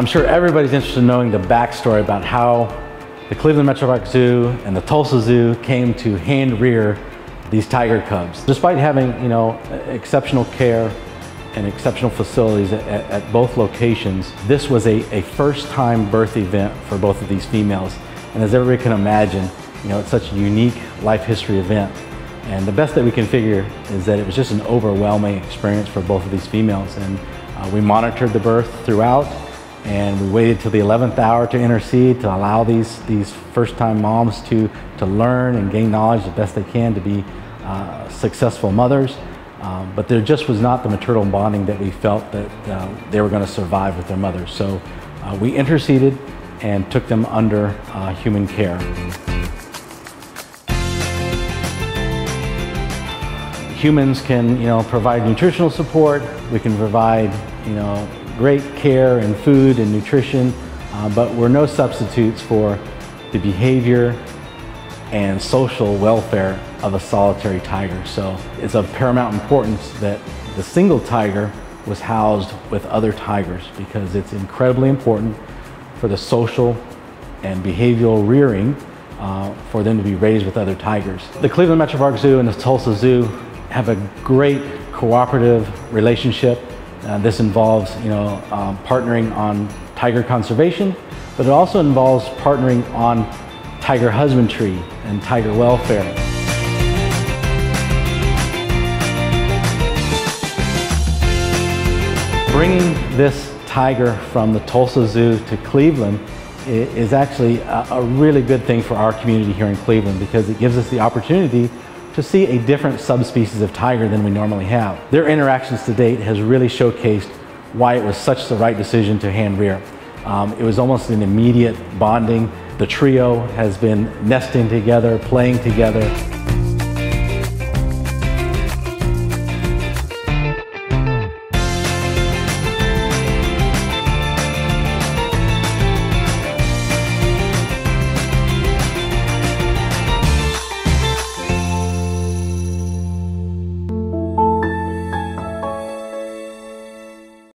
I'm sure everybody's interested in knowing the backstory about how the Cleveland Metroparks Zoo and the Tulsa Zoo came to hand rear these tiger cubs. Despite having, you know, exceptional care and exceptional facilities at, at both locations, this was a, a first-time birth event for both of these females. And as everybody can imagine, you know, it's such a unique life history event. And the best that we can figure is that it was just an overwhelming experience for both of these females. And uh, we monitored the birth throughout and we waited till the 11th hour to intercede to allow these, these first-time moms to, to learn and gain knowledge the best they can to be uh, successful mothers. Um, but there just was not the maternal bonding that we felt that uh, they were going to survive with their mothers. So uh, we interceded and took them under uh, human care. Humans can, you know, provide nutritional support. We can provide, you know, great care and food and nutrition, uh, but we're no substitutes for the behavior and social welfare of a solitary tiger. So it's of paramount importance that the single tiger was housed with other tigers because it's incredibly important for the social and behavioral rearing uh, for them to be raised with other tigers. The Cleveland Metroparks Zoo and the Tulsa Zoo have a great cooperative relationship. Uh, this involves, you know, um, partnering on tiger conservation, but it also involves partnering on tiger husbandry and tiger welfare. Bringing this tiger from the Tulsa Zoo to Cleveland is actually a really good thing for our community here in Cleveland because it gives us the opportunity to see a different subspecies of tiger than we normally have. Their interactions to date has really showcased why it was such the right decision to hand rear. Um, it was almost an immediate bonding. The trio has been nesting together, playing together.